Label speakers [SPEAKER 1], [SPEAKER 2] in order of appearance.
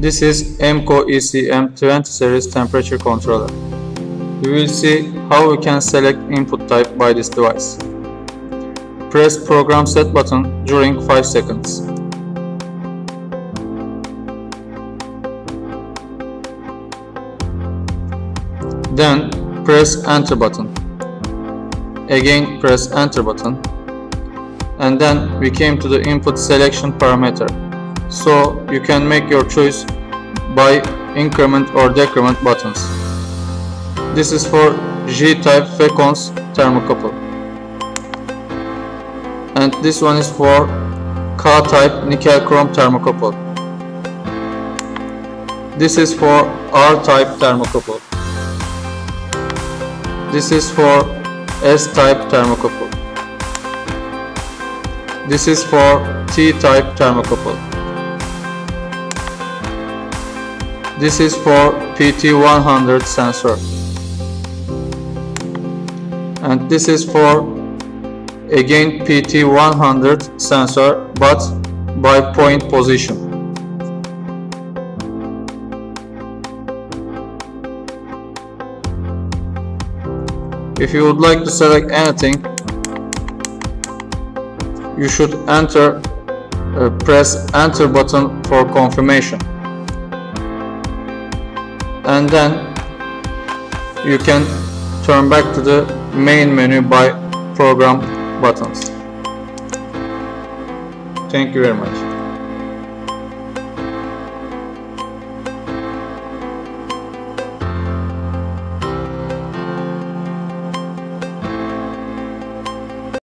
[SPEAKER 1] This is EMKO ESM 20 series temperature controller. We will see how we can select input type by this device. Press program set button during 5 seconds. Then press enter button. Again press enter button. And then we came to the input selection parameter. So you can make your choice by increment or decrement buttons. This is for J-type Fecons thermocouple. And this one is for K-type nickel chrome thermocouple. This is for R-type thermocouple. This is for S-type thermocouple. This is for T-type thermocouple. This is for PT100 sensor. And this is for again PT100 sensor but by point position. If you would like to select anything, you should enter, uh, press enter button for confirmation. And then you can turn back to the main menu by program buttons. Thank you very much.